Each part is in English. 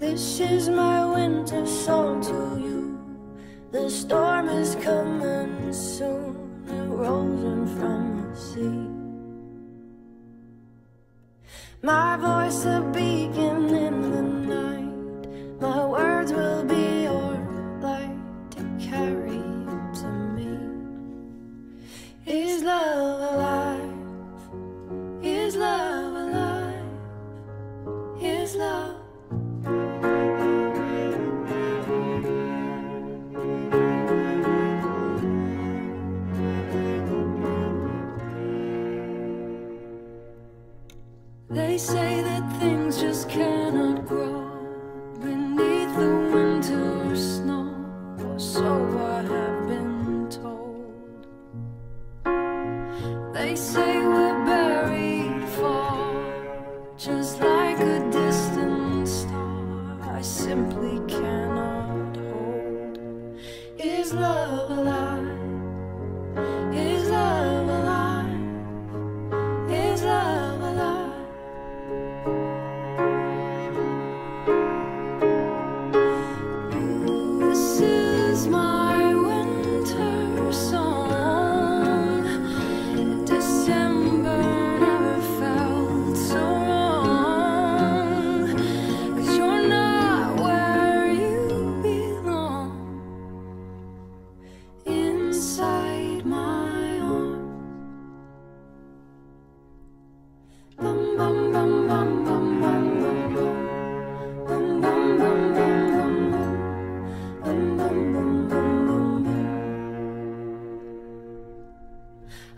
This is my winter song to you. The storm is coming soon. It rolls in from the sea. My voice a beacon They say that things just cannot grow beneath the winter snow, or so I have been told. They say we're buried far, just like a distant star. I simply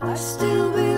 I still be